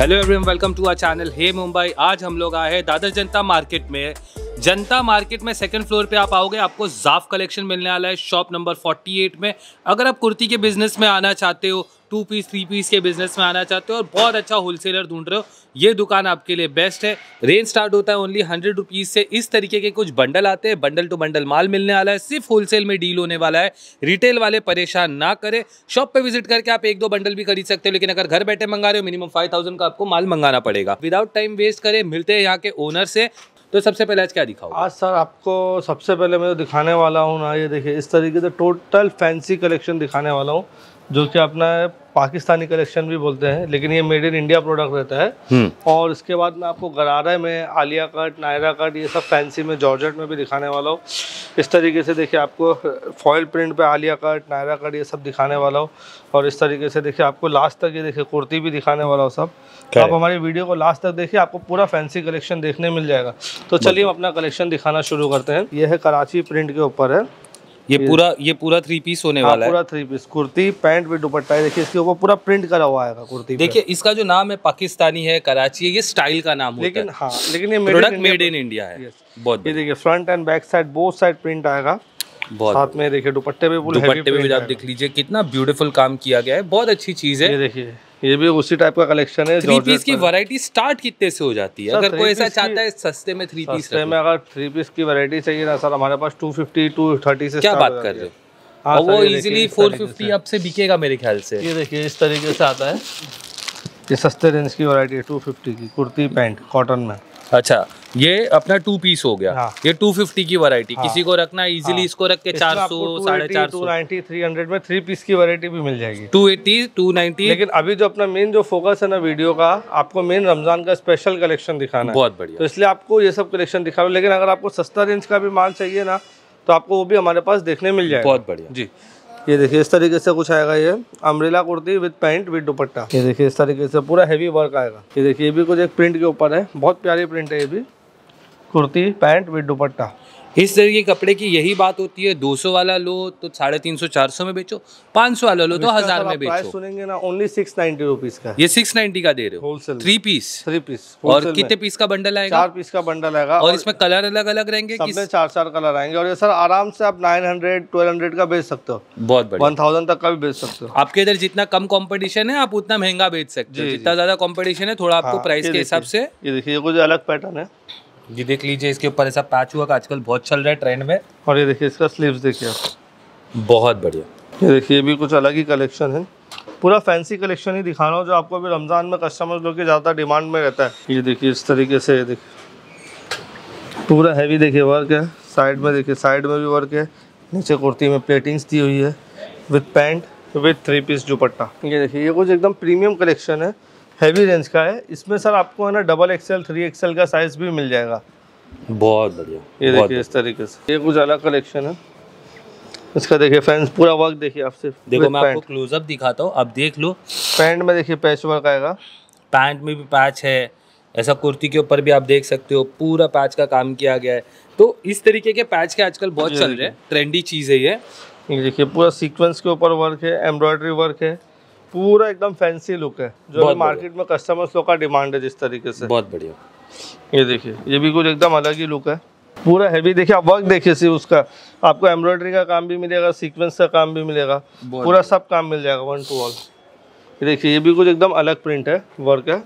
Hello everyone welcome to our channel hey Mumbai आज हम लोग आए हैं दादर जनता मार्केट में। जनता मार्केट में सेकंड फ्लोर पे आप आओगे, आपको जाफ कलेक्शन मिलने वाला है शॉप नंबर 48 में। अगर आप कुर्ती के बिज़नेस में आना चाहते हो टू पीस थ्री पीस के बिज़नेस में आना चाहते हो और बहुत अच्छा होलसेलर ढूंढ रहे हो, ये दुकान आपके लिए बेस्ट है। रेंज स्टार्ट होता है ओनली हंड्रेड रुपीज़ से। इस तरीके के कुछ बंडल आते हैं बंडल टू बंडल माल मिलने वाला है, सिर्फ़ होलसेल में डील होने वाला है। रिटेल वाले परेशान ना करें। शॉप पे विज़िट करके आप एक दो बंडल भी खरीद सकते हो, लेकिन अगर घर बैठे मंगा रहे हो मिनिमम फाइव थाउज़ेंड का आपको माल मंगाना पड़ेगा। विदाउट टाइम वेस्ट करें, मिलते हैं यहाँ के ओनर से। तो सबसे पहले आज क्या दिखाओ आज सर आपको सबसे पहले मैं तो दिखाने वाला हूँ ना, ये देखिए, इस तरीके से टोटल फैंसी कलेक्शन दिखाने वाला हूँ। जो कि अपना पाकिस्तानी कलेक्शन भी बोलते हैं लेकिन ये मेड इन इंडिया प्रोडक्ट रहता है। और इसके बाद मैं आपको गरारे में आलिया कट नायरा कट ये सब फैंसी में जॉर्जेट में भी दिखाने वाला हूँ। इस तरीके से देखिए आपको फॉयल प्रिंट पे आलिया कट नायरा कट ये सब दिखाने वाला हूँ। और इस तरीके से देखिए आपको लास्ट तक ये देखिए कुर्ती भी दिखाने वाला हूँ सब। आप हमारी वीडियो को लास्ट तक देखिए आपको पूरा फैंसी कलेक्शन देखने मिल जाएगा। तो चलिए हम अपना कलेक्शन दिखाना शुरू करते हैं। ये है कराची प्रिंट के ऊपर है। ये पूरा ये पूरा थ्री पीस होने हाँ, वाला है। पूरा थ्री पीस कुर्ती पैंट भी दुपट्टा है देखिए इसके ऊपर पूरा प्रिंट करा हुआ है कुर्ती पे। देखिए इसका जो नाम है पाकिस्तानी है कराची है ये स्टाइल का नाम होता लेकिन हाँ। लेकिन ये प्रोडक्ट मेड इन इंडिया है। बहुत ये देखिए front and back side both side print आएगा। बहुत साथ में देखिए दुपट्टे पे दुपट्टे में भी आप देख लीजिए कितना ब्यूटीफुल काम किया गया है बहुत अच्छी चीज़ है। ये देखिए। ये भी उसी टाइप का कलेक्शन है थ्री पीस की वैरायटी स्टार्ट कितने से हो जाती है? अगर कोई ऐसा चाहता है सस्ते में थ्री पीस सस्ते में अगर थ्री पीस की वैरायटी चाहिए ना सर हमारे पास 250 230 से क्या बात कर रहे हो। हाँ? और वो इजीली इस फोर तरीके फिफ्टी अब से बिकेगा मेरे ख्याल से। से। ये देखिए इस तरीके से आता है। ये सस्ते रेंज की वैरायटी है 250 की कुर्ती पैंट कॉटन में। अच्छा। ये अपना टू पीस हो गया। हाँ। ये टू फिफ्टी की वैरायटी किसी को रखना है। इजीली इसको रख के चार सौ साढ़े चार सौ। 290 300 में थ्री पीस की वैरायटी भी मिल जाएगी। टू एट्टी टू नाइनटी लेकिन अभी जो अपना मेन जो फोकस है ना वीडियो का आपको मेन रमज़ान का स्पेशल कलेक्शन दिखाना है। बहुत बढ़िया। तो इसलिए आपको ये सब कलेक्शन दिखा रहा हूँ। लेकिन अगर आपको सस्ता रेंज का भी माल चाहिए ना तो आपको वो भी हमारे पास देखने मिल जाएगा। बहुत बढ़िया। जी। ये देखिए इस तरीके से कुछ आएगा ये। Umbrella kurti with pant with dupatta. ये देखिए इस तरीके से पूरा हैवी वर्क आएगा। ये देखिए ये भी कुछ एक प्रिंट के ऊपर है। बहुत प्यारी प्रिंट है ये भी। Kurti pant with dupatta. इस तरह के कपड़े की यही बात होती है 200 वाला लो तो साढ़े तीन सौ चार सौ में बेचो 500 वाला लो तो हज़ार में बेचो। सुनेंगे ना ओनली सिक्स नाइन्टी रुपीज़ का ये सिक्स नाइन्टी का दे रहे हो। Wholesale three piece three piece और कितने पीस का बंडल आएगा? चार पीस का बंडल आएगा और इसमें कलर अलग अलग रहेंगे? किस चार चार कलर आएँगे। और ये सर आराम से आप 900 1200 का बेच सकते हो। बहुत वन थाउज़ेंड तक का भी बेच सकते हो। आपके इधर जितना कम कॉम्पिटिशन है आप उतना महँगा बेच सकते हो। जितना ज़्यादा कॉम्पिटिशन है थोड़ा आपको हाँ, प्राइस के हिसाब से। ये देखिए कुछ अलग पैटर्न है। ये देख लीजिए इसके ऊपर ऐसा पैच हुआ का आजकल बहुत चल रहा है ट्रेंड में। और ये देखिए इसका स्लीव्स देखिए आप। बहुत बढ़िया। ये देखिए ये भी कुछ अलग ही कलेक्शन है। पूरा फैंसी कलेक्शन ही दिखा रहा हूँ जो आपको अभी रमज़ान में कस्टमर लोग की ज़्यादा डिमांड में रहता है। ये देखिए इस तरीके से ये देखिए। पूरा हैवी देखिए वर्क है। साइड में देखिए साइड में भी वर्क है। नीचे कुर्ती में प्लेटिंग्स दी हुई है। With pant with three piece dupatta. ये देखिए ये कुछ एकदम प्रीमियम कलेक्शन है। हैवी रेंज का है। इसमें सर आपको है ना डबल एक्सएल थ्री एक्सएल का साइज़ भी मिल जाएगा। बहुत बढ़िया। ये देखिए इस तरीके से। ये कुछ अलग कलेक्शन है। इसका देखिए फैंस पूरा वर्क देखिए आप सिर्फ़ देखो मैं आपको क्लोजअप दिखाता हूँ अब देख लो। पैंट में देखिए पैच वर्क आएगा। पैंट में भी पैच है। ऐसा कुर्ती के ऊपर भी आप देख सकते हो पूरा पैच का काम किया गया है। तो इस तरीके के पैच के आजकल बहुत चल रहे हैं। ट्रेंडी चीज़ है ये। देखिए पूरा सीक्वेंस के ऊपर वर्क है एम्ब्रॉयडरी वर्क है। पूरा एकदम फैंसी लुक है जो मार्केट में कस्टमर्स लोग का डिमांड है जिस तरीके से। बहुत बढ़िया। ये देखिए ये भी कुछ एकदम अलग ही लुक है। पूरा हैवी देखिए आप वर्क देखिए सिर्फ़ उसका। आपको एम्ब्रॉयडरी का काम भी मिलेगा सीक्वेंस का काम भी मिलेगा। पूरा सब काम मिल जाएगा वन टू ऑल ये देखिए ये भी कुछ एकदम अलग प्रिंट है वर्क है।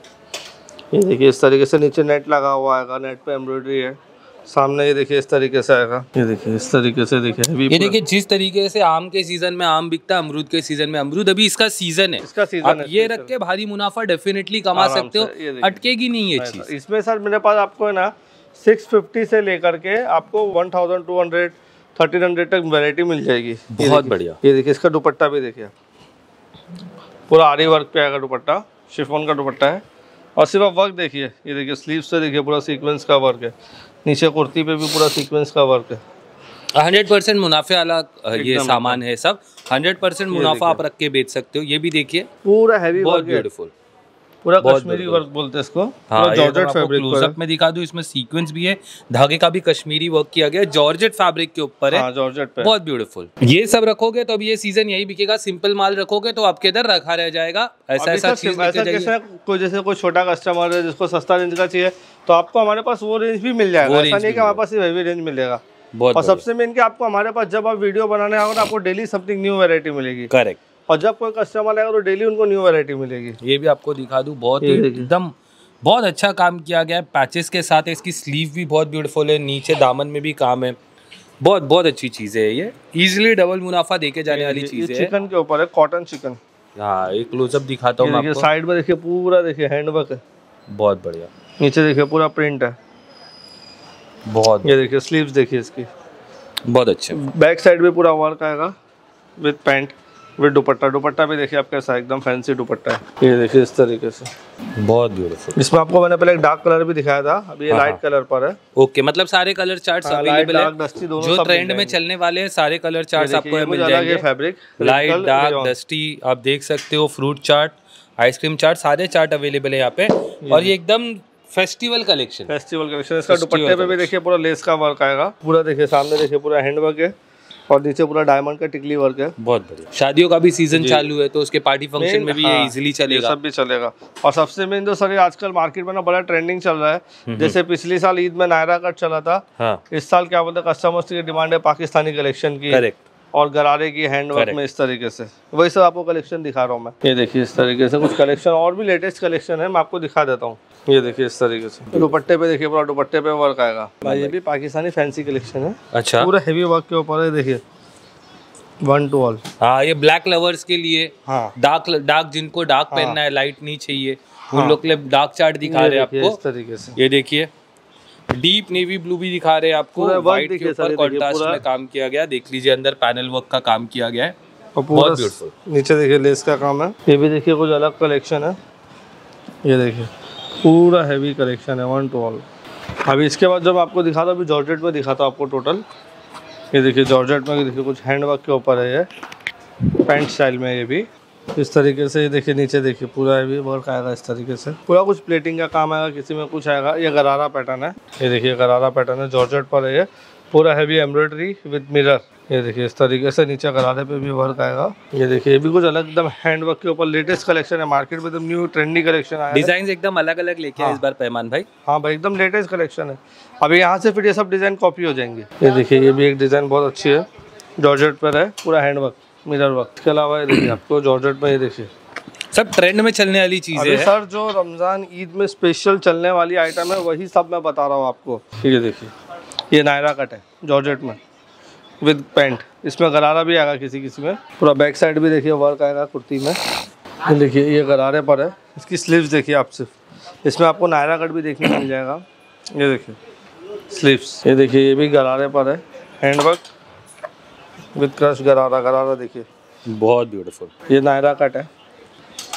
ये देखिए इस तरीके से नीचे नेट लगा हुआ आएगा नेट पे एम्ब्रॉयडरी है। सामने ये देखिए इस तरीके से आएगा। ये देखिए इस तरीके से देखिए ये देखिए जिस तरीके से आम के सीज़न में आम बिकता है अमरूद के सीज़न में अमरूद अभी इसका सीज़न है। इसका सीज़न आप है ये रख के भारी मुनाफा डेफिनेटली कमा सकते हो। अटकेगी नहीं ये चीज़। इसमें सर मेरे पास आपको है ना 650 से लेकर के आपको 1200 1300 तक वेरायटी मिल जाएगी। बहुत बढ़िया। ये देखिए इसका दुपट्टा भी देखिए। पूरा आरी वर्क पे आएगा दुपट्टा शिफोन का दुपट्टा है। और सिर्फ़ आप वर्क देखिए ये देखिए स्लीव से देखिए पूरा सीक्वेंस का वर्क है। नीचे कुर्ती पे भी पूरा सीक्वेंस का वर्क है। हंड्रेड परसेंट मुनाफे वाला ये सामान है सब। हंड्रेड परसेंट मुनाफा आप रख के बेच सकते हो ये भी देखिए। पूरा हैवी बहुत वर्क है। ब्यूटीफुल पूरा कश्मीरी वर्क बोलते हैं इसको। हाँ जॉर्जेट फैब्रिक क्लोजअप में दिखा दूँ इसमें सीक्वेंस भी है। धागे का भी कश्मीरी वर्क किया गया जॉर्जेट फैब्रिक के ऊपर है। है हाँ जॉर्जेट पे। बहुत ब्यूटीफुल ये सब रखोगे तो अब ये सीज़न यही बिकेगा सिंपल माल रखोगे तो आपके इधर रखा रह जाएगा। ऐसा ऐसा चीज़ है, कोई जैसे कोई छोटा कस्टमर है जिसको सस्ता रेंज का चाहिए तो आपको हमारे पास वो रेंज भी मिल जाएगा। ऐसा नहीं कि हमारे पास रेंज मिलेगा। बहुत और सबसे मेन कि आपको हमारे पास जब आप वीडियो बनाने आओगे ना आपको डेली समथिंग न्यू वैरायटी मिलेगी। करेक्ट और जब कोई कस्टमर आएगा तो डेली उनको न्यू वैरायटी मिलेगी। ये भी आपको दिखा दूँ बहुत ही एकदम बहुत अच्छा काम किया गया है। पैचेस के साथ इसकी स्लीव भी बहुत ब्यूटीफुल है नीचे दामन में भी काम है। बहुत बहुत अच्छी चीज़ है ये। इजीली डबल मुनाफा देके जाने वाली चीज़ है। चिकन के ऊपर है कॉटन चिकन हाँ एक क्लोजअप दिखाता हूँ साइड में देखिए पूरा देखिए हैंडवर्क है। बहुत बढ़िया। नीचे देखिए पूरा प्रिंट है। बहुत ये देखिए स्लीव्स देखिए इसकी। बहुत अच्छे। बैक साइड भी पूरा वर्क आएगा with pant with dupatta dupatta भी देखिए आप कैसा एकदम फैंसी दुपट्टा है। ये देखिए इस तरीके से। बहुत ब्यूटीफुल इसमें आपको मैंने पहले एक डार्क कलर भी दिखाया था अभी ये हाँ, लाइट हाँ। कलर पर है। ओके मतलब सारे कलर चार्ट्स हाँ, अवेलेबल है। जो ट्रेंड में चलने वाले हैं सारे कलर ये चार्ट्स आपको मिल जाएँगे। फैब्रिक लाइट डार्क डस्टी आप देख सकते हो fruit chart ice cream chart सारे चार्ट अवेलेबल है यहाँ पे। और ये एकदम फेस्टिवल कलेक्शन फेस्टिवल कलेक्शन इसका दुपट्टे पे भी देखिए पूरा लेस का वर्क आएगा। पूरा देखिए सामने देखिए पूरा हैंडवर्क है। और नीचे पूरा डायमंड का टिकली वर्क है। बहुत बढ़िया। शादियों का भी सीज़न चालू है तो उसके पार्टी फ़ंक्शन में भी हाँ, ये इजीली ये चलेगा। सब भी चलेगा। और सबसे मेन जो सर आजकल मार्केट में ना बड़ा ट्रेंडिंग चल रहा है। जैसे पिछले साल ईद में नायरा कट चला था हाँ। इस साल क्या बोलते हैं कस्टमर्स की डिमांड है पाकिस्तानी कलेक्शन की करेक्ट और गरारे की हैंडवर्क. में इस तरीके से। वही सब आपको कलेक्शन दिखा रहा हूँ मैं। ये देखिए इस तरीके से कुछ कलेक्शन और भी लेटेस्ट कलेक्शन है मैं आपको दिखा देता हूँ। ये देखिए इस तरीके से। दुपट्टे पे देखिए पूरा दुपट्टे पे वर्क आएगा। भाई ये भी पाकिस्तानी फैंसी कलेक्शन है। अच्छा। पूरा हेवी वर्क के ऊपर है देखिए। वन टू ऑल हाँ ये ब्लैक लवर्स के लिए हाँ। डार्क डार्क जिनको डार्क हाँ। पहनना है लाइट नहीं चाहिए। हाँ। उन लोग के लिए डार्क चार्ट दिखा रहे हैं आपको। इस तरीके से। ये देखिए डीप नेवी ब्लू भी दिखा रहे हैं आपको। व्हाइट के ऊपर कॉन्ट्रास्ट में काम किया गया। देख लीजिए अंदर पैनल वर्क का काम किया गया है। बहुत beautiful। नीचे देखिए लेस का काम है। ये भी देखिए कुछ अलग कलेक्शन है। ये देखिए। पूरा हैवी कलेक्शन है वन टू ऑल अभी इसके बाद जब आपको दिखा था अभी जॉर्जेट में दिखा था आपको टोटल ये देखिए जॉर्जेट में देखिए, कुछ हैंड वर्क के ऊपर है ये. पैंट स्टाइल में ये भी. इस तरीके से ये देखिए, नीचे देखिए, पूरा ये भी वर्क आएगा इस तरीके से. पूरा कुछ प्लेटिंग का काम आएगा, किसी में कुछ आएगा. ये गरारा पैटर्न है. ये देखिए, गरारा पैटर्न है जॉर्जेट पर है ये. पूरा हैवी एम्ब्रॉयडरी विद मिरर ये देखिए इस तरीके से नीचे गरारे पे भी वर्क आएगा। ये देखिए ये भी कुछ अलग एकदम हैंड वर्क के ऊपर लेटेस्ट कलेक्शन है। मार्केट में एकदम न्यू ट्रेंडी कलेक्शन आया डिज़ाइन एकदम अलग अलग लेके आए इस बार पैमान भाई। हाँ भाई एकदम लेटेस्ट कलेक्शन है। अभी यहाँ से फिर ये सब डिज़ाइन कॉपी हो जाएँगे। ये देखिए ये भी एक डिज़ाइन बहुत अच्छी है। जॉर्जेट पर है पूरा हैंड वर्क मिरर वर्क के अलावा ये देखिए आपको जॉर्जेट में ये देखिए। सब ट्रेंड में चलने वाली चीज़ें हैं। सर जो रमज़ान ईद में स्पेशल चलने वाली आइटम है वही सब मैं बता रहा हूँ आपको। ये देखिए। ये नायरा कट है जॉर्जेट में विद पैंट इसमें गरारा भी आएगा किसी किसी में। पूरा बैक साइड भी देखिए वर्क आएगा कुर्ती में। ये देखिए ये गरारे पर है। इसकी स्लीव्स देखिए आप सिर्फ़। इसमें आपको नायरा कट भी देखने को मिल जाएगा। ये देखिए स्लीव्स ये देखिए ये भी गरारे पर है। हैंडवर्क विद क्रश गरारा गरारा देखिए। बहुत ब्यूटीफुल ये नायरा कट है।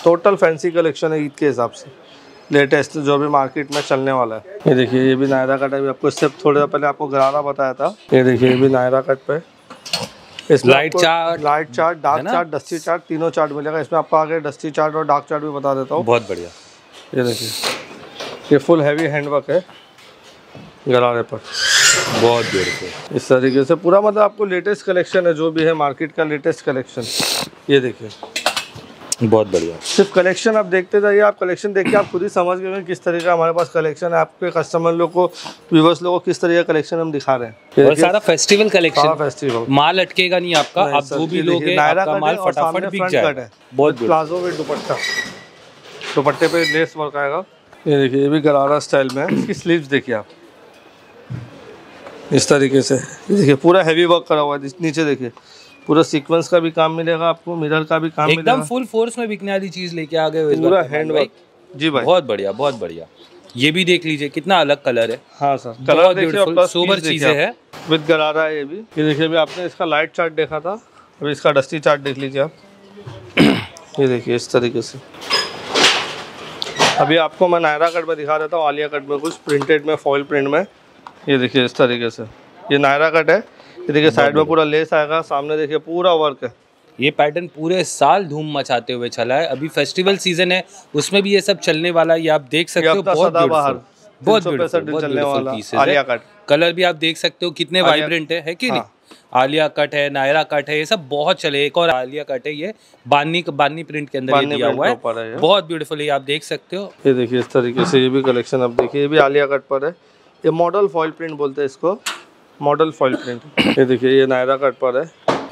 टोटल फैंसी कलेक्शन है ईद के हिसाब से। लेटेस्ट जो भी मार्केट में चलने वाला है। ये देखिए ये भी नायरा कट है। अभी आपको इससे थोड़ा पहले आपको गरारा बताया था। ये देखिए ये भी नायरा कट पे। इसमें Light आपको chart, light chart dark chart dusty chart तीनों चार्ट मिलेगा। इसमें आपको आगे डस्टी चार्ट और डार्क चार्ट भी बता देता हूँ। बहुत बढ़िया। ये देखिए ये फुल हैवी हैंडवर्क है गरारे पर। बहुत ब्यूटीफुल इस तरीके से पूरा मतलब आपको लेटेस्ट कलेक्शन है जो भी है मार्केट का लेटेस्ट कलेक्शन ये देखिए। बहुत बढ़िया। सिर्फ़ कलेक्शन आप देखते जाइए आप कलेक्शन देख के आप खुद ही समझ गए किस तरह का हमारे पास कलेक्शन है आपके कस्टमर लोग को व्यूवर्स लोगों को किस तरीके का कलेक्शन हम दिखा रहे हैं। और सारा फेस्टिवल कलेक्शन फेस्टिवल माल अटकेगा नहीं आपका आप जो भी लोगे आपका माल फटाफट बिक जाएगा बहुत प्लाजो विद दुपट्टा। दुपट्टे पे लेस वर्क आएगा। ये देखिए ये भी गरारा स्टाइल में इसकी स्लीव्स देखिए आप। इस तरीके से। देखिए पूरा हैवी वर्क करा हुआ है। नीचे देखिए। पूरा सीक्वेंस का भी काम मिलेगा आपको मिरर का भी काम एकदम फुल फोर्स में बिकने वाली चीज़ लेके आ गए हो पूरा हैंड वर्क जी भाई। बहुत बढ़िया बहुत बढ़िया। ये भी देख लीजिए कितना अलग कलर है। हाँ सर कलर देखिए beautiful, सोबर चीज़ें आप। विद गरारा है ये भी। ये देखिए अभी आपने इसका लाइट चार्ट देखा था। अभी इसका डस्टी चार्ट देख लीजिए आप। ये देखिए इस तरीके से। अभी आपको मैं नायरा कट में दिखा देता हूँ आलिया कट में कुछ प्रिंटेड में फॉइल प्रिंट में। ये देखिए इस तरीके से। ये नायरा कट है। ये देखिए साइड में पूरा लेस आएगा सामने देखिए पूरा वर्क है। ये पैटर्न पूरे साल धूम मचाते हुए चला है। अभी फेस्टिवल सीज़न है उसमें भी ये सब चलने वाला है ये आप देख सकते हो बहुत beautiful, बहुत चलने वाला आलिया कट। कलर भी आप देख सकते हो कितने वाइब्रेंट है है कि हाँ। नहीं आलिया कट है नायरा कट है ये सब बहुत चले। एक और आलिया कट है ये बानी बानी प्रिंट के अंदर ये दिया हुआ है। है बहुत ब्यूटीफुल है आप देख सकते हो। ये देखिए इस तरीके से ये भी कलेक्शन आप देखिए ये भी आलिया कट पर है। ये मॉडल फॉइल प्रिंट बोलते हैं इसको। मॉडल फॉइल प्रिंट ये देखिए ये नायरा कट पर है।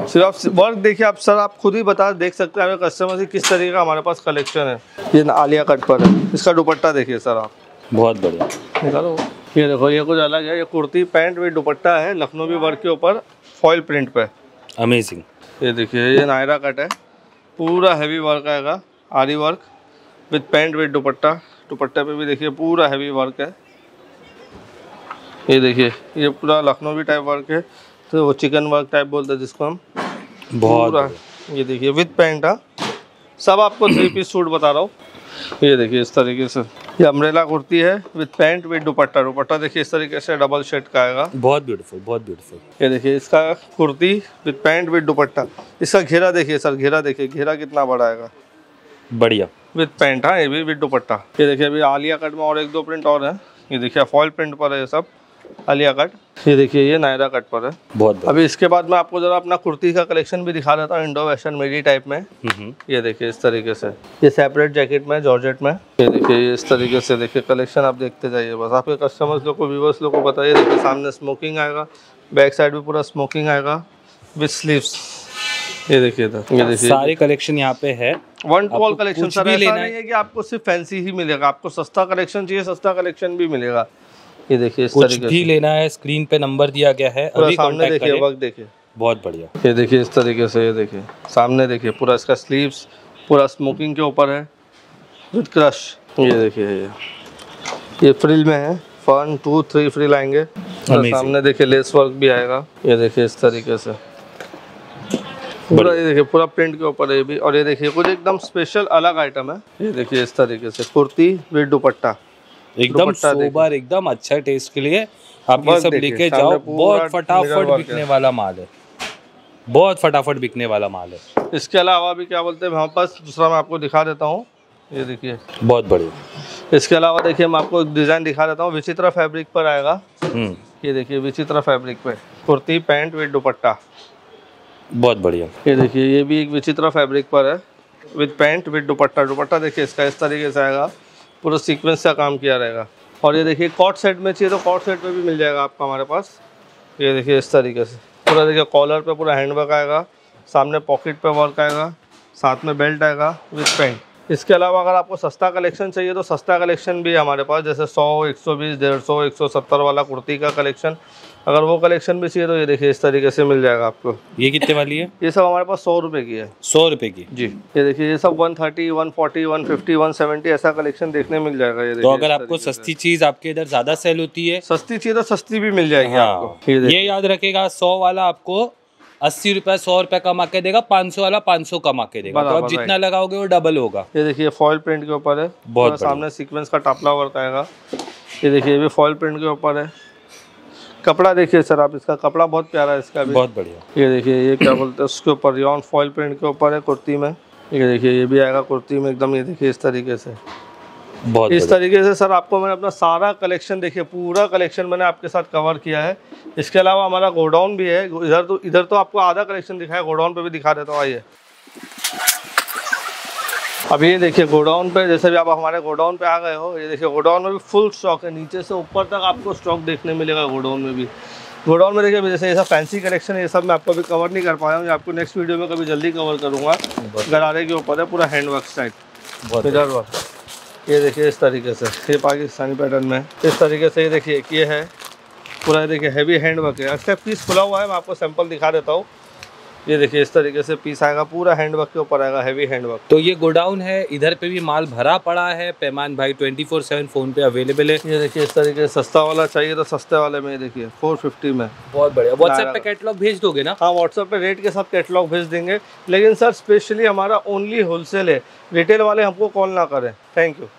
सिर्फ़ आप वर्क देखिए आप सर आप खुद ही बता देख सकते हैं हमें कस्टमर से किस तरीके का हमारे पास कलेक्शन है। ये आलिया कट पर है। इसका दुपट्टा देखिए सर आप। बहुत बढ़िया। निकालो। ये देखो ये कुछ अलग है। ये कुर्ती पैंट विद दुपट्टा है लखनवी वर्क के ऊपर फॉइल प्रिंट पे। अमेजिंग ये देखिए ये नायरा कट है। पूरा हैवी वर्क आएगा। Aari work with pant with dupatta. दुपट्टे पे भी देखिए पूरा हैवी वर्क है। ये देखिए ये पूरा लखनवी टाइप वर्क है तो वो चिकन वर्क टाइप बोलते हैं जिसको हम। बहुत ये देखिए विद पैंट हाँ। सब आपको थ्री पीस सूट बता रहा हूँ। ये देखिए इस तरीके से। ये अम्ब्रेला कुर्ती है with pant with dupatta. Dupatta देखिए इस तरीके से डबल शेड का आएगा। बहुत ब्यूटीफुल बहुत ब्यूटीफुल ये देखिए इसका kurti with pant with dupatta. इसका घेरा देखिए सर घेरा देखिए घेरा कितना बड़ा आएगा। बढ़िया। विद पैंट हाँ ये भी विद दुपट्टा। ये देखिए अभी आलिया कट में और एक दो प्रिंट और है। ये देखिए फॉल प्रिंट पर है सब। आलिया कट। ये देखिए ये नायरा कट पर है। बहुत अभी इसके बाद मैं आपको जरा अपना कुर्ती का कलेक्शन भी दिखा देता हूँ इंडो वेस्टर्न मेडी टाइप में। ये देखिए इस तरीके से। ये सेपरेट जैकेट में जॉर्जेट में। ये देखिए ये इस तरीके से देखिए कलेक्शन आप देखते जाइए बस। आपके कस्टमर्स लोग को व्यूवर्स लोग को बताइए देखिए सामने स्मोकिंग आएगा बैक साइड भी पूरा स्मोकिंग आएगा विथ स्लीव्स ये देखिए इधर ये देखिए। सारे कलेक्शन यहाँ पे है। One to all collection sir ऐसा नहीं? है। कि आपको सिर्फ़ फैंसी ही मिलेगा। आपको सस्ता कलेक्शन चाहिए सस्ता कलेक्शन भी मिलेगा। ये देखिए इस कुछ तरीके भी से। लेना है स्क्रीन पे नंबर दिया गया है अभी सामने देखिए वर्क देखिए। बहुत बढ़िया। ये देखिए इस तरीके से ये देखिए। सामने देखिए पूरा इसका स्लीव्स पूरा स्मोकिंग के ऊपर है। विद क्रश ये देखिए ये। ये फ्रिल में है। वन टू थ्री फ्रिल आएँगे। सामने देखिए लेस वर्क भी आएगा। ये देखिए इस तरीके से। पूरा ये देखिए पूरा प्रिंट के ऊपर है ये भी। और ये देखिए कुछ एकदम स्पेशल अलग आइटम है। ये देखिए इस तरीके से। कुर्ती विद दुपट्टा। एकदम सोबर एकदम अच्छा टेस्ट के लिए आप ये सब लेके जाओ बहुत फटाफट बिकने वाला माल है। बहुत फटाफट बिकने वाला माल है। इसके अलावा भी क्या बोलते हैं हमारे पास दूसरा मैं आपको दिखा देता हूँ। ये देखिए। बहुत बढ़िया। इसके अलावा देखिए मैं आपको एक डिज़ाइन दिखा देता हूँ। विचित्रा फैब्रिक पर आएगा। हम्म। ये देखिए विचित्रा फैब्रिक पे। Kurti pant with dupatta. बहुत बढ़िया। ये देखिए ये भी एक विचित्रा फैब्रिक पर है। With pant with dupatta. Dupatta देखिए इसका इस तरीके से आएगा। पूरा सीक्वेंस का काम किया रहेगा। और ये देखिए कॉट सेट में चाहिए तो कॉट सेट में भी मिल जाएगा आपका हमारे पास। ये देखिए इस तरीके से। पूरा देखिए कॉलर पे पूरा हैंड वर्क आएगा सामने पॉकेट पे वर्क आएगा साथ में बेल्ट आएगा विथ पेंट इसके अलावा अगर आपको सस्ता कलेक्शन चाहिए तो सस्ता कलेक्शन भी हमारे पास जैसे 100, 120, 150, 170 वाला कुर्ती का कलेक्शन अगर वो कलेक्शन भी चाहिए तो ये देखिए इस तरीके से मिल जाएगा आपको। ये कितने वाली है? ये सब हमारे पास सौ रुपए की है। सौ रुपए की? जी। ये देखिए ये सब 130, 140, 150, 170 ऐसा कलेक्शन देखने मिल जाएगा ये तो अगर आपको सस्ती चीज़ आपके इधर ज़्यादा सेल होती है? सस्ती चीज़ तो सस्ती भी मिल जाएगी हाँ, आपको। ये ये याद रखेगा सौ वाला आपको अस्सी रुपए सौ रुपए कमा के देगा पाँच सौ वाला पाँच सौ कमा के देगा। तो आप जितना लगाओगे वो डबल होगा। ये देखिए फॉइल प्रिंट के ऊपर है। बहुत सामने सीक्वेंस का टापला वर्क आएगा। ये देखिए ये भी फॉइल प्रिंट के ऊपर है। कपड़ा देखिए सर आप इसका कपड़ा बहुत प्यारा है इसका भी। बहुत बढ़िया। ये देखिए ये क्या बोलते हैं उसके ऊपर रियॉन फॉइल प्रिंट के ऊपर है कुर्ती में। ये देखिए ये भी आएगा कुर्ती में एकदम ये देखिए इस तरीके से। बहुत इस तरीके से सर आपको मैंने अपना सारा कलेक्शन देखिए पूरा कलेक्शन मैंने आपके साथ कवर किया है। इसके अलावा हमारा गोडाउन भी है इधर तो इधर तो आपको आधा कलेक्शन दिखाया गोडाउन पे भी दिखा देता हूँ आइए। अब ये देखिए गोडाउन पे जैसे भी आप हमारे गोडाउन पे आ गए हो ये देखिए गोडाउन में भी फुल स्टॉक है। नीचे से ऊपर तक आपको स्टॉक देखने मिलेगा गोडाउन में भी। गोडाउन में देखिए जैसे ये सब फैंसी कलेक्शन है ये सब मैं आपको अभी कवर नहीं कर पाया हूँ। आपको नेक्स्ट वीडियो में कभी जल्दी कवर करूँगा। गरारे के ऊपर है पूरा हैंड वर्क टाइप बहुत मिरर वर्क ये देखिए इस तरीके से ये पाकिस्तानी पैटर्न में। इस तरीके से ये देखिए ये है। पूरा देखिए हैवी हैंड वर्क है। इसका पीस खुला हुआ है मैं आपको सैंपल दिखा देता हूँ। ये देखिए इस तरीके से पीस आएगा पूरा हैंड वर्क के ऊपर आएगा हैवी हैंड वर्क तो ये गोडाउन है इधर पे भी माल भरा पड़ा है पैमान भाई ट्वेंटी फोर सेवन फ़ोन पे अवेलेबल है। ये देखिए इस तरीके से सस्ता वाला चाहिए तो सस्ते वाले में देखिए 450 में। बहुत बढ़िया। व्हाट्सएप पे कैटलॉग भेज दोगे ना? हाँ व्हाट्सएप पे रेट के साथ कैटलॉग भेज देंगे। लेकिन सर स्पेशली हमारा ओनली होलसेल है। रिटेल वाले हमको कॉल ना करें। Thank you